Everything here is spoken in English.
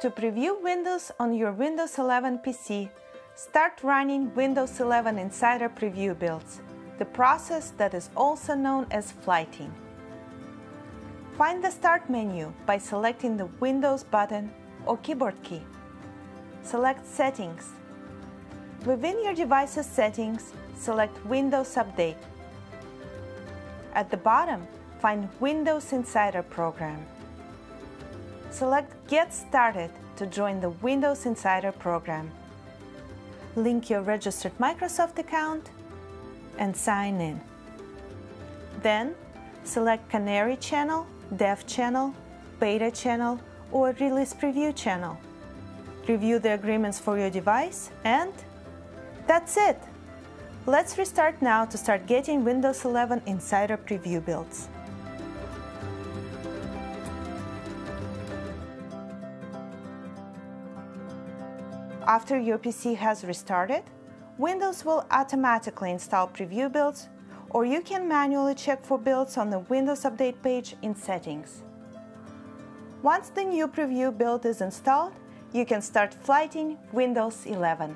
To preview Windows on your Windows 11 PC, start running Windows 11 Insider Preview builds, the process that is also known as flighting. Find the Start menu by selecting the Windows button or keyboard key. Select Settings. Within your device's settings, select Windows Update. At the bottom, find Windows Insider Program. Select Get Started to join the Windows Insider program. Link your registered Microsoft account and sign in. Then, select Canary Channel, Dev Channel, Beta Channel, or Release Preview Channel. Review the agreements for your device and that's it! Let's restart now to start getting Windows 11 Insider Preview builds. After your PC has restarted, Windows will automatically install preview builds, or you can manually check for builds on the Windows Update page in Settings. Once the new preview build is installed, you can start flighting Windows 11.